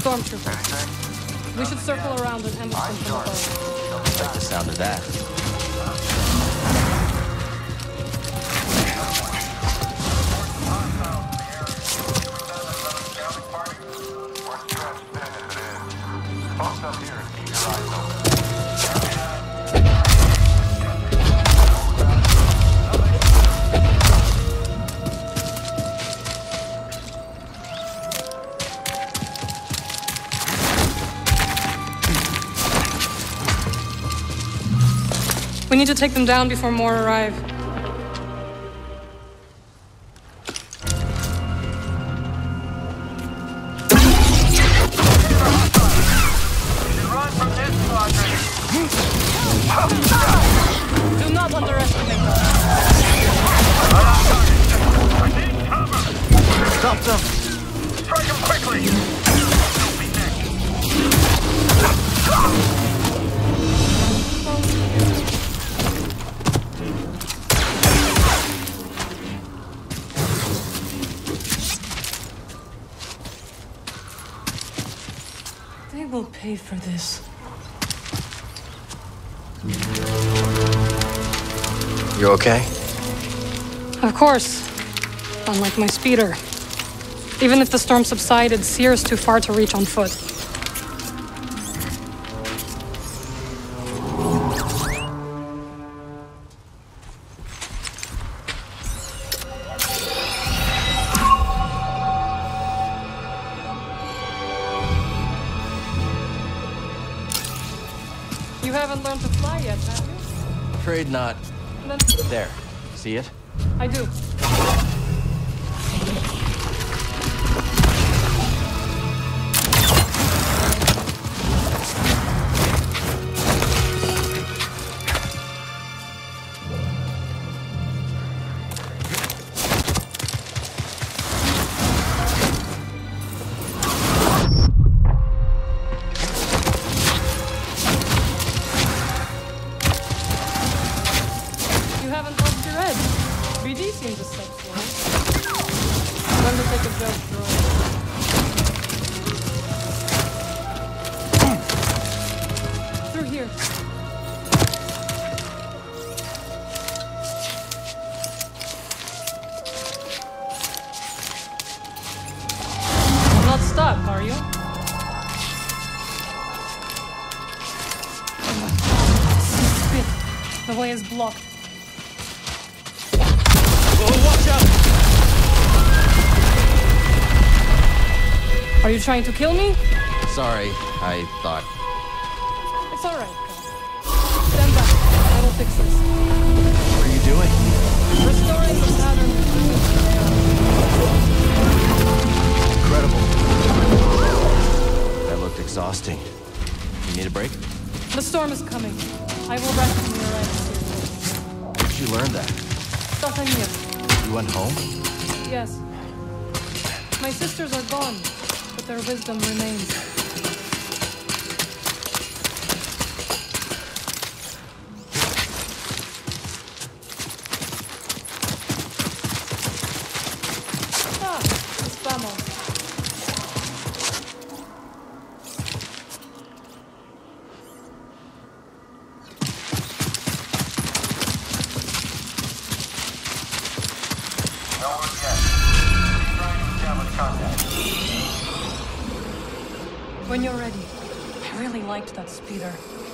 Stormtroopers. We should circle around and ambush them from above. Like the sound of that. We need to take them down before more arrive. You okay? Of course. Unlike my speeder. Even if the storm subsided, Cere's too far to reach on foot. You haven't learned to fly yet, have you? Afraid not. There. See it? I do. The way is blocked. watch out! Are you trying to kill me? Sorry, I thought. It's all right. Stand back. I will fix this. What are you doing? Restoring the pattern. Incredible. That looked exhausting. You need a break? The storm is coming. I will rest when you arrive. Where did you learn that? Dathomir. You went home? Yes. My sisters are gone, but their wisdom remains. Liked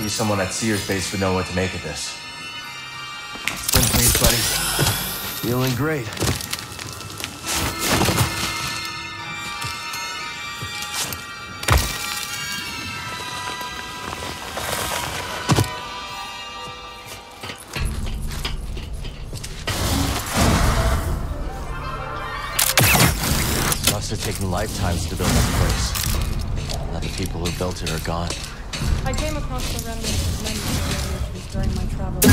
Maybe someone at Cere's base would know what to make of this. Slim please, buddy. Feeling great. Must have taken lifetimes to build this place. Now the people who built it are gone. I came across the remnants of many during my travels.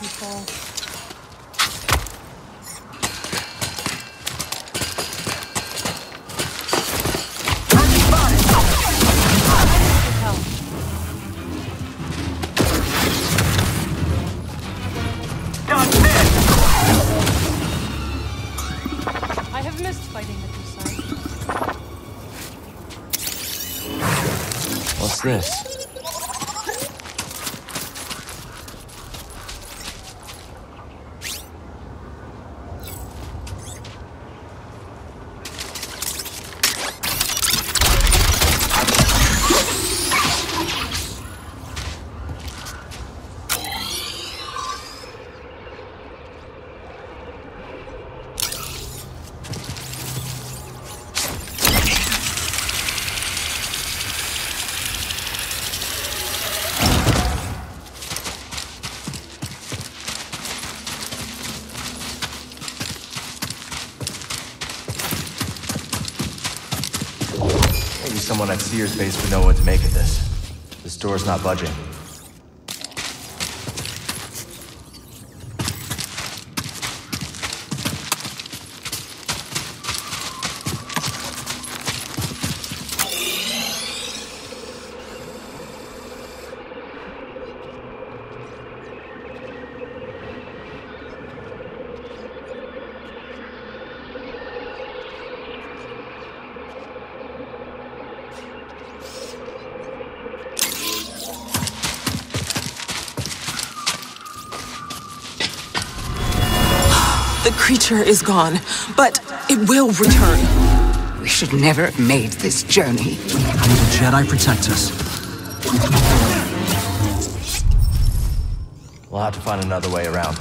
This. I have missed fighting. What's this? Someone at Cere's base would know what to make of this. The store's not budging. The creature is gone, but it will return. We should never have made this journey. May the Jedi protect us. We'll have to find another way around.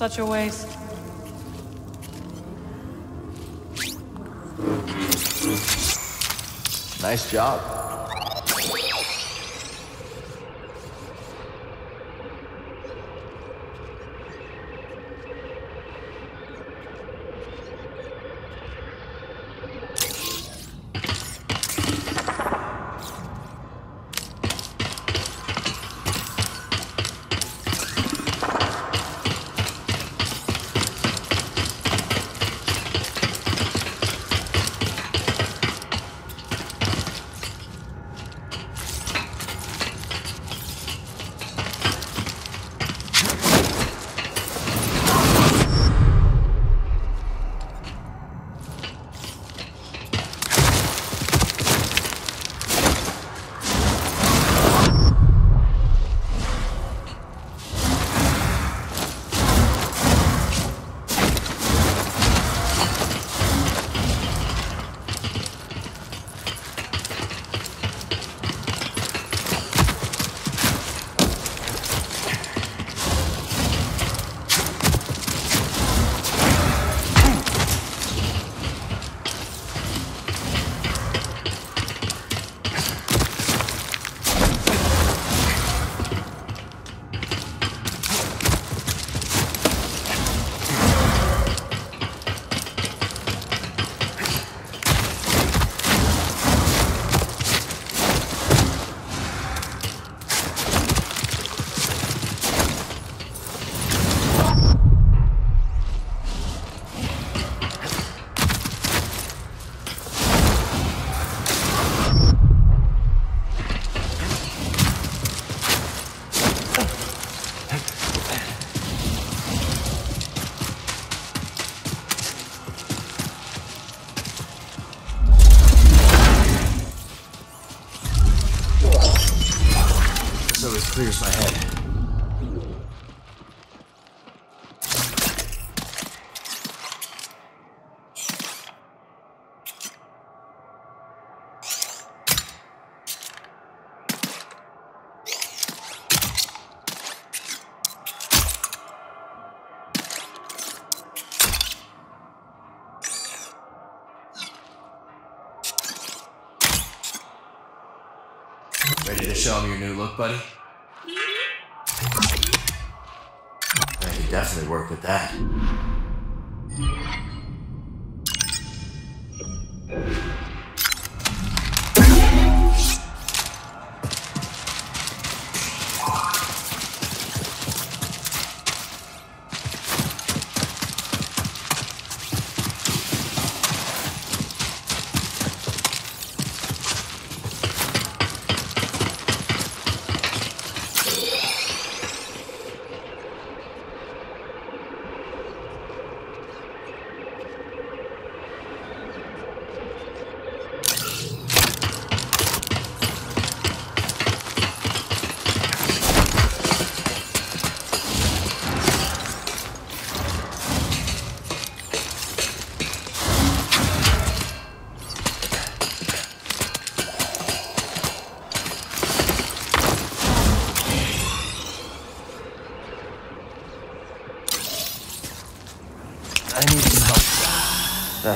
Such a waste. Nice job. Ready to show him your new look, buddy? Mm-hmm. I could definitely work with that.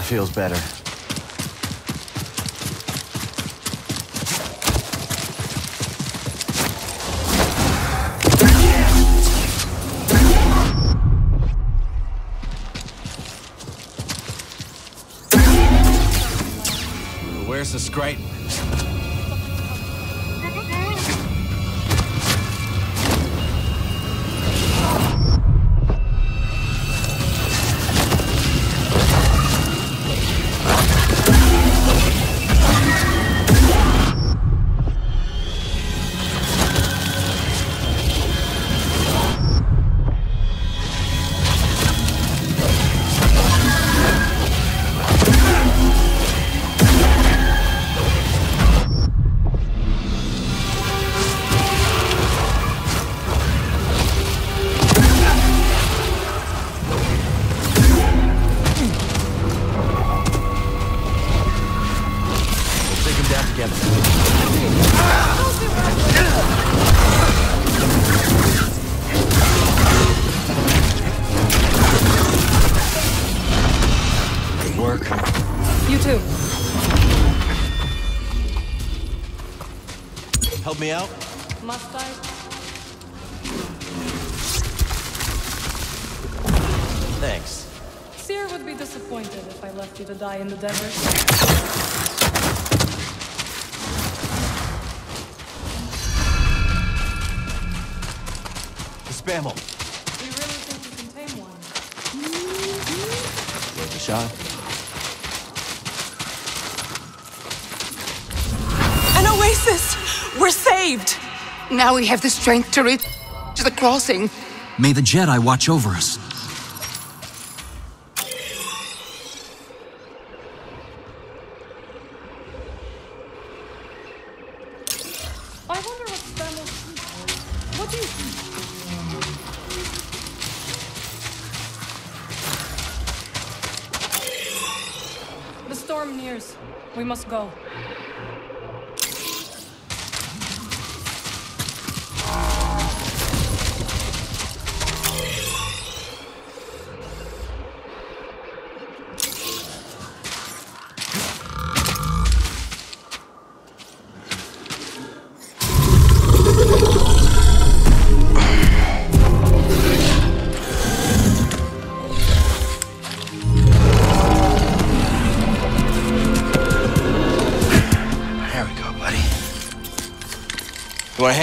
Feels better. Where's the Scryton? Me out? Must I? Thanks. Cere would be disappointed if I left you to die in the desert. The Spamel. Do you really think you can tame one? Worth a shot. Saved! Now we have the strength to reach the crossing. May the Jedi watch over us.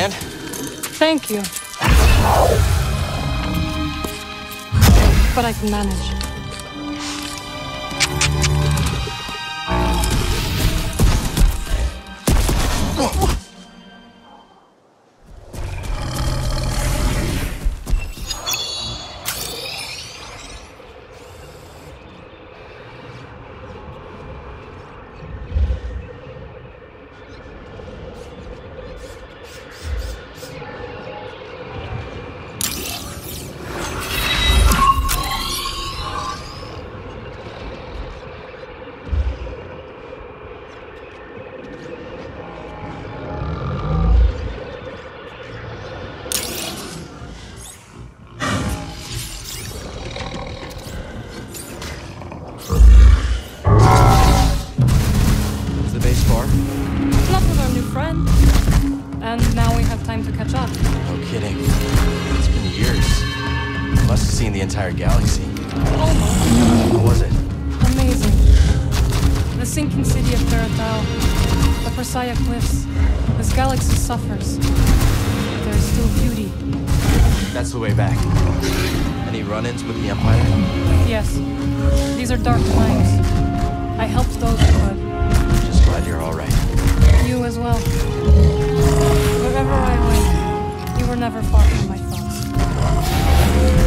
Thank you. But I can manage. Whoa. These are dark times. I helped those who could. Just glad you're all right. You as well. Wherever I went, you were never far from my thoughts.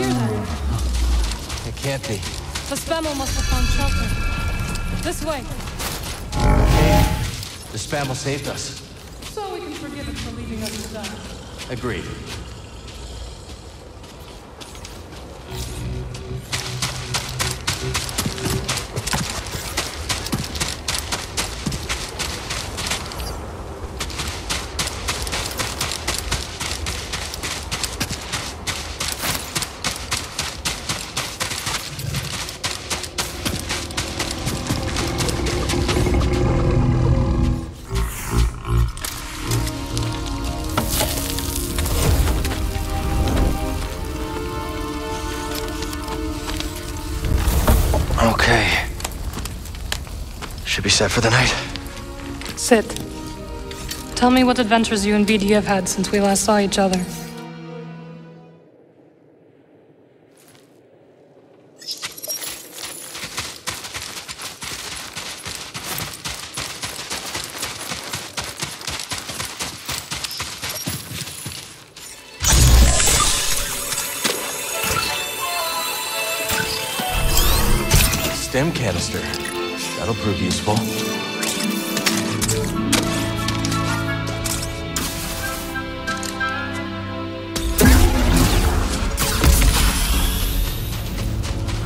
Here then? It can't be. The Spamel must have found shelter. This way, The Spamel saved us. so we can forgive it for leaving us to die. Agreed. Set for the night. Sit. Tell me what adventures you and BD have had since we last saw each other. That'll prove useful.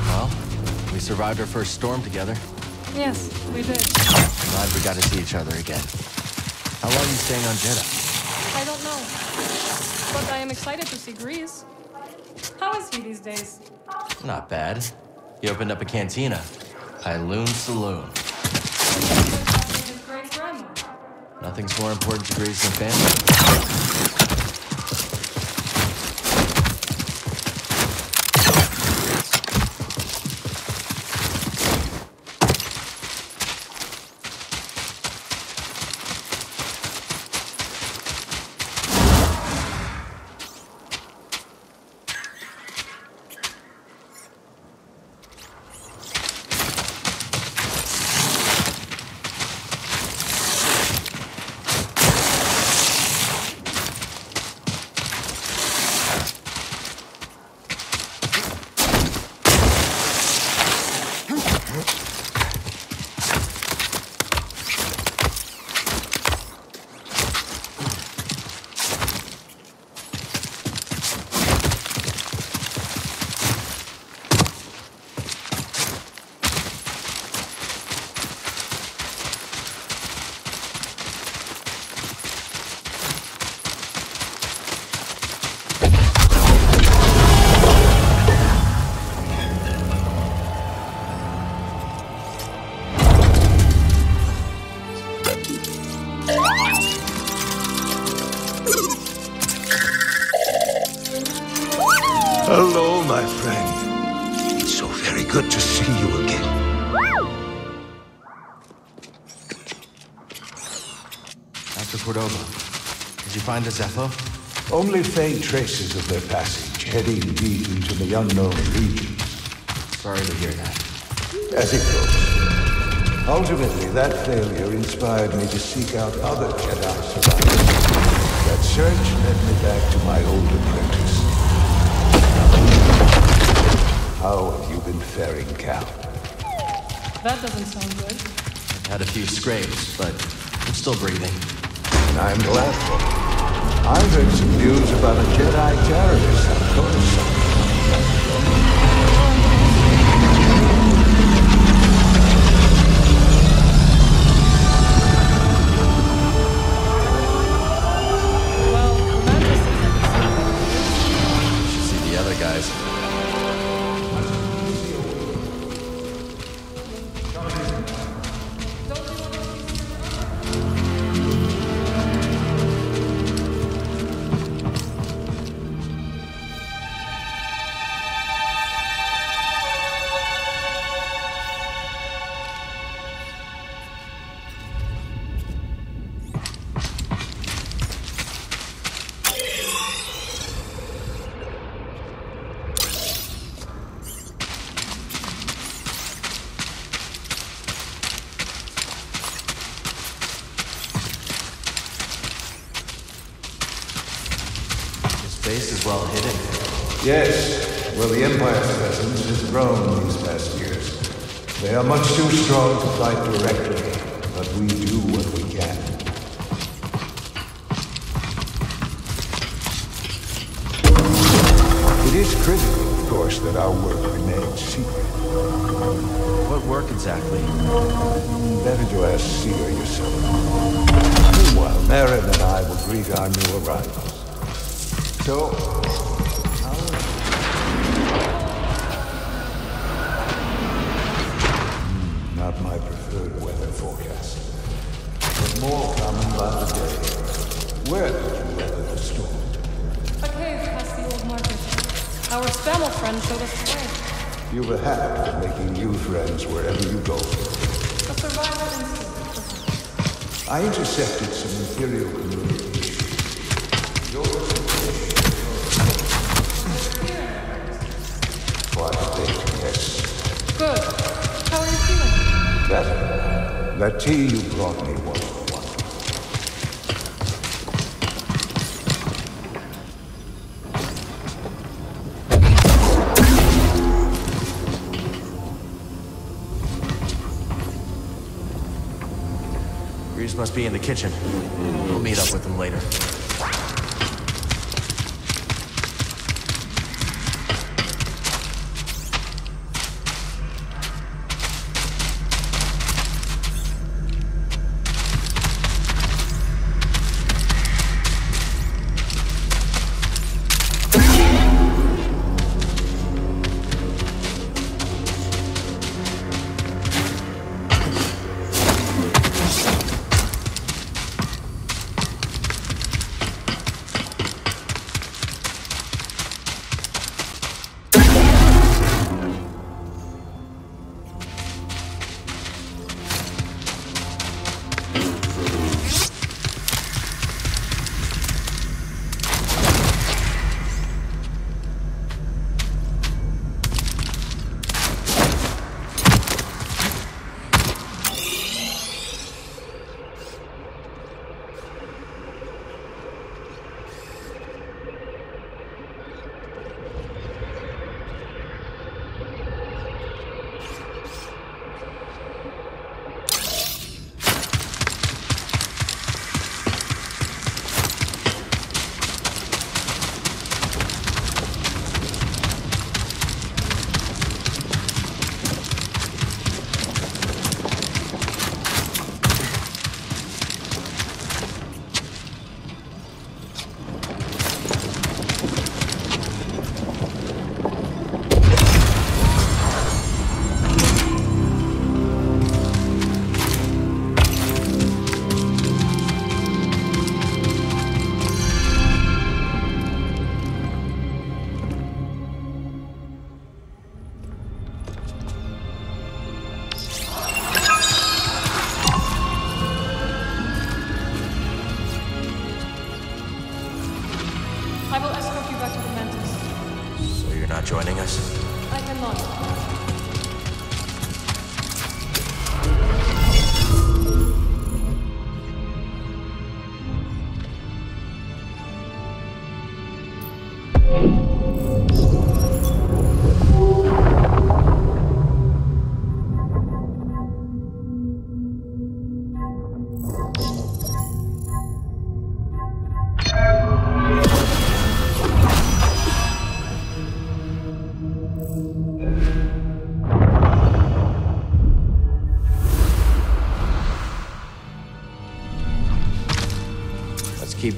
Well, we survived our first storm together. Yes, we did. Glad we got to see each other again. How long are you staying on Jedha? I don't know. But I am excited to see Greez. How is he these days? Not bad. He opened up a cantina. Pyloon Saloon. His great grandma. Nothing's more important to Greez than family. Find the Zeffo? Only faint traces of their passage, heading deep into the unknown regions. Sorry to hear that. As it goes. Ultimately, that failure inspired me to seek out other Jedi survivors. That search led me back to my old apprentice. How have you been faring, Cal? That doesn't sound good. i Had a few scrapes, but I'm still breathing. And I'm glad for it. I've heard some news about a Jedi terrorist on Coruscant. Hmm, but more common by the day. Where did you weather the storm? A cave past the old market. Our Spamel friend showed us the way. You have a habit of making new friends wherever you go. A survival instinct. I intercepted some Imperial communication. Your Quite a bit. Good. How are you feeling? Better. that tea you brought me was wonderful. Reeves must be in the kitchen. We'll meet up with him later.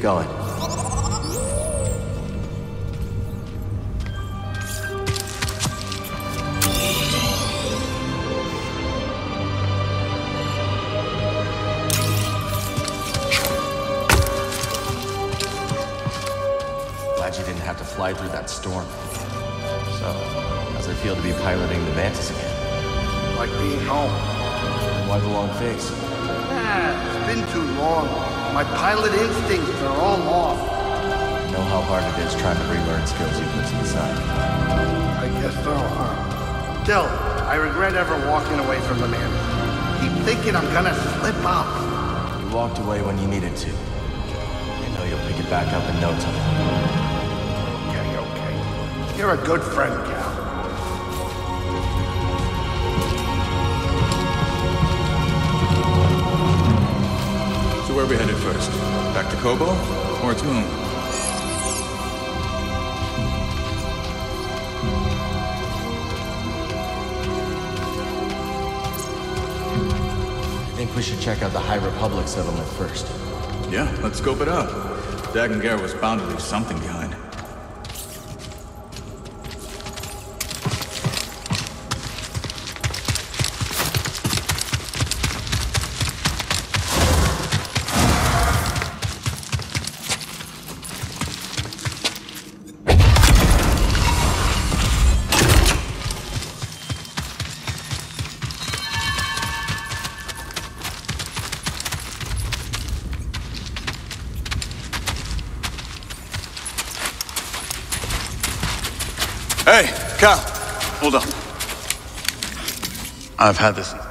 Going. Glad you didn't have to fly through that storm. So, how's it feel to be piloting the Mantis again? Like being home. Why the long face? Ah, it's been too long. My pilot instincts are all off. You know how hard it is trying to relearn skills you put to the side. I guess so, huh? Still, I regret ever walking away from the man. Keep thinking I'm gonna slip up. You walked away when you needed to. You know you'll pick it back up in no time. Okay, okay. You're a good friend, Cal. Where are we headed first? Back to Koboh? Or its moon? I think we should check out the High Republic settlement first. Yeah, let's scope it out. Gera was bound to leave something behind. Hey, Cal, hold on. I've had this.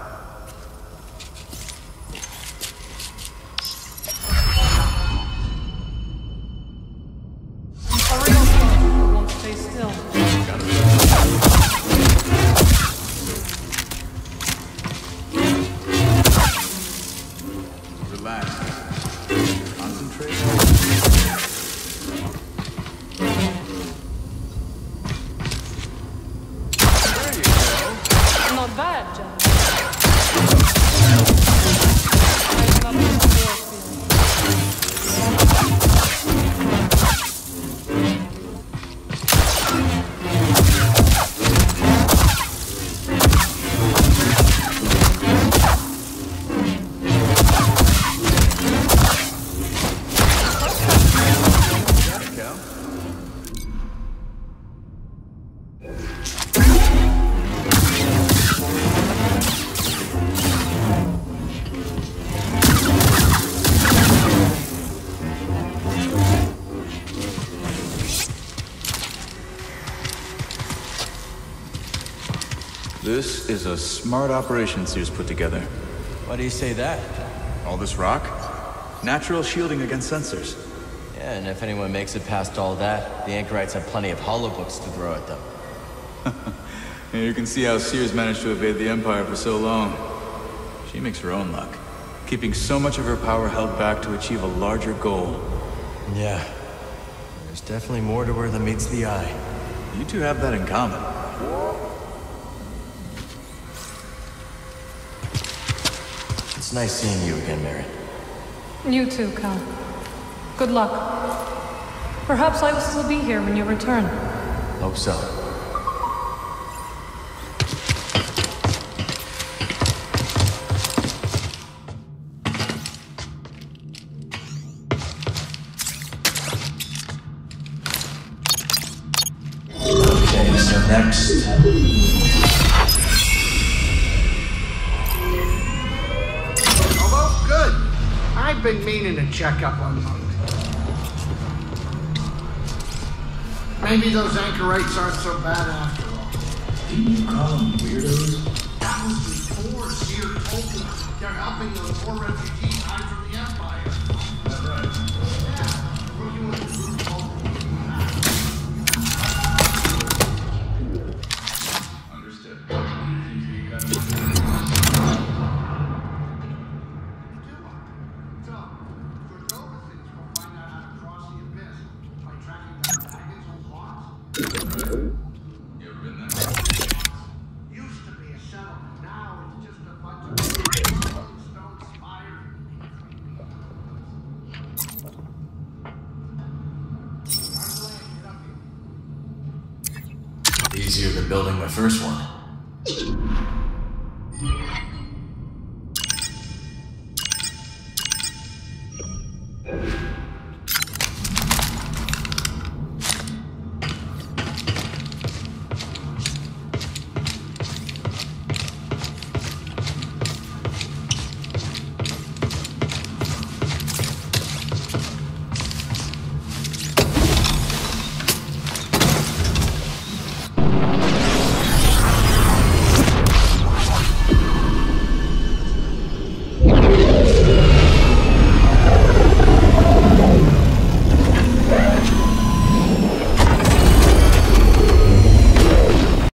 This is a smart operation Cere's put together. Why do you say that? All this rock? Natural shielding against sensors. Yeah, and if anyone makes it past all that, the anchorites have plenty of hollow books to throw at them. You can see how Cere's managed to evade the Empire for so long. She makes her own luck, keeping so much of her power held back to achieve a larger goal. Yeah. There's definitely more to her than meets the eye. You two have that in common. Nice seeing you again, Merrin. You too, Cal. Good luck. Perhaps I will still be here when you return. Hope so. Maybe those anchorites aren't so bad after all. Didn't you call them weirdos? That was before Cere told me they're helping those poor refugees building my first one.